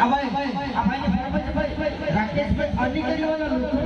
આ ભાઈ આ ભાઈ રાકેશભાઈ અલી કરી